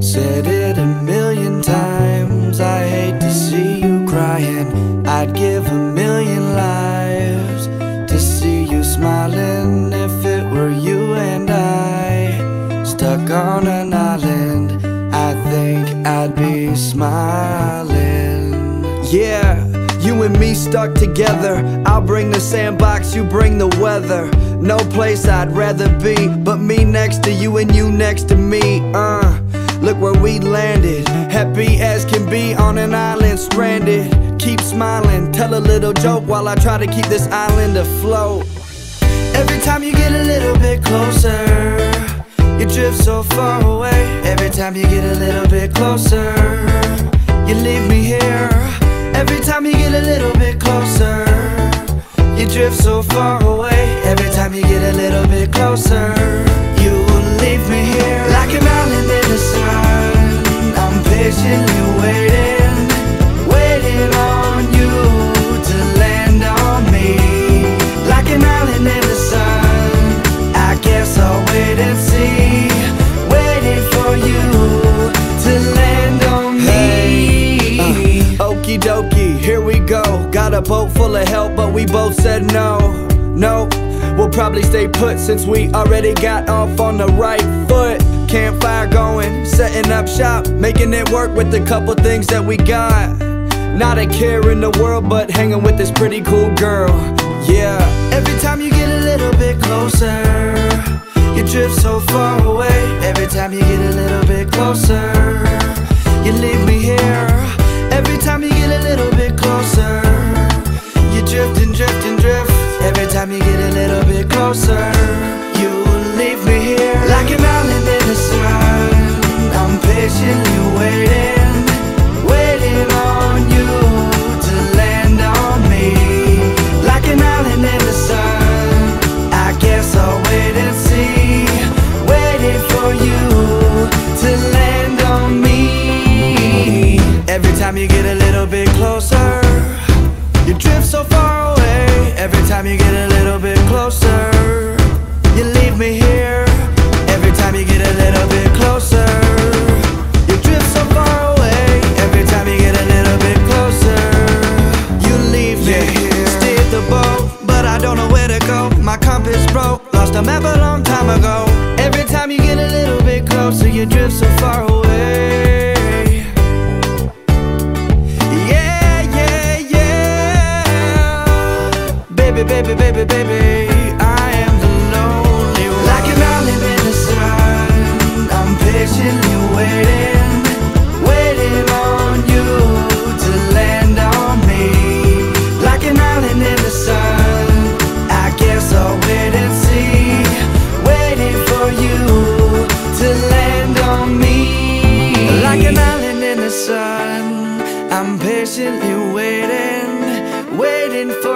Said it a million times, I hate to see you crying. I'd give a million lives to see you smiling. If it were you and I stuck on an island, I think I'd be smiling. Yeah, you and me stuck together. I'll bring the sandbox, you bring the weather. No place I'd rather be, but me next to you and you next to me. Uh. Look where we landed, happy as can be on an island stranded. Keep smiling, tell a little joke while I try to keep this island afloat. Every time you get a little bit closer, you drift so far away. Every time you get a little bit closer, you leave me here. Every time you get a little bit closer, you drift so far away. Every time you get a little bit closer, a boat full of help, but we both said no. No, we'll probably stay put since we already got off on the right foot. Campfire going, setting up shop, making it work with a couple things that we got. Not a care in the world, but hanging with this pretty cool girl. Yeah. Every time you get a little bit closer, you drift so far away. Every time you get a little bit closer, drift and drift and drift. Every time you get a little bit closer, you leave me here like an island in the sun. I'm patiently waiting, waiting on you to land on me like an island in the sun. I guess I'll wait and see, waiting for you to land on me. Every time you get a little bit closer, you drift so far away. Every time you get a little bit closer, you leave me here. Every time you get a little bit closer, you drift so far away. Every time you get a little bit closer, you leave me here. Steered the boat, but I don't know where to go. My compass broke, lost a map a long time ago. Every time you get a little bit closer, you drift so baby, baby I am the lonely one. Like an in the sun I'm patiently waiting Waiting on you to land on me. Like an island in the sun I guess I'll wait and see. Waiting for you to land on me. Like an island in the sun I'm patiently waiting Waiting for